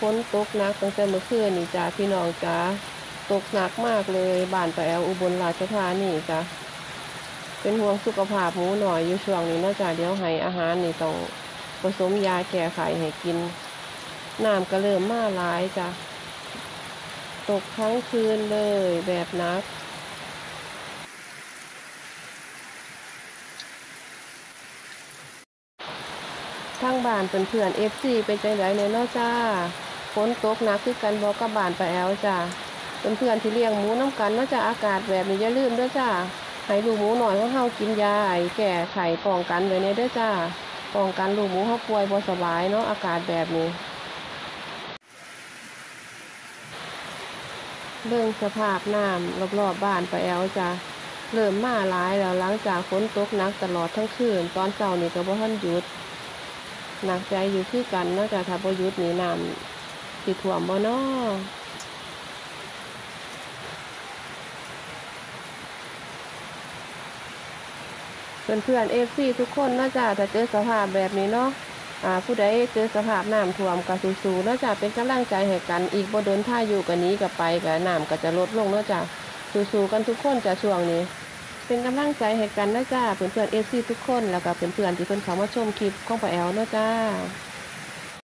ฝนตกหนักตั้งแต่เมื่อคืนนี่จ้าพี่น้องจ้าตกหนักมากเลยบ้านปะแอลอุบลราชธานีจ้าเป็นห่วงสุขภาพหมูหน่อยอยู่ช่วงนี้นาะจ้าเดี๋ยวให้อาหารนี่ต้องผสมยาแก้ไขให้กินน้ำก็เริ่มมาหลายจ้ะตกทั้งคืนเลยแบบนักทั้งบ้านเป็นเพื่อน FC เป็นจังไดเนี่ยเนาะจ้า ฝนตกหนักคือกันบ่กับบ้านป้าแอลจ้าเป็นเพื่อนที่เลี้ยงหมูนำกันเนาจ้าอากาศแบบนี้อย่าลืมเด้อจ้าให้ลูกหมูน้อยของเฮากินยาไอแก้ไข้ป้องกันไว้เนี่ยเด้อจ้าป้องกันลูกหมูเฮาป่วยบ่สบายเนาะอากาศแบบนี้เบิ่งสภาพน้ำรอบๆบ้านป้าแอลจ้ะเริ่มมาหลายแล้วหลังจากฝนตกหนักตลอดทั้งคืน ตอนเช้านี่ก็บ่ทันหยุดหนักใจอยู่คือกันเนาะจ้ะถ้าบ่หยุดนี่น้ำ สิท่วมบ่เนาะเพื่อนเพื่อน FC ทุกคนเนาะจ้ะถ้าเจอสภาพแบบนี้เนาะอ่าผู้ใดเจอสภาพน้ำท่วมก็สู้ๆเนาะจ้ะเป็นกำลังใจให้กันอีกบ่โดนท่าอยู่กันนี้กับไปกับน้ำก็จะลดลงเนาะจ้ะสู้ๆกันทุกคนจะช่วงนี้เป็นกำลังใจให้กันนะจ้าเพื่อนๆ FC ทุกคนแล้วก็เพื่อนๆที่เพิ่นเข้ามาชมคลิปของป้าแอลเนาะจ้า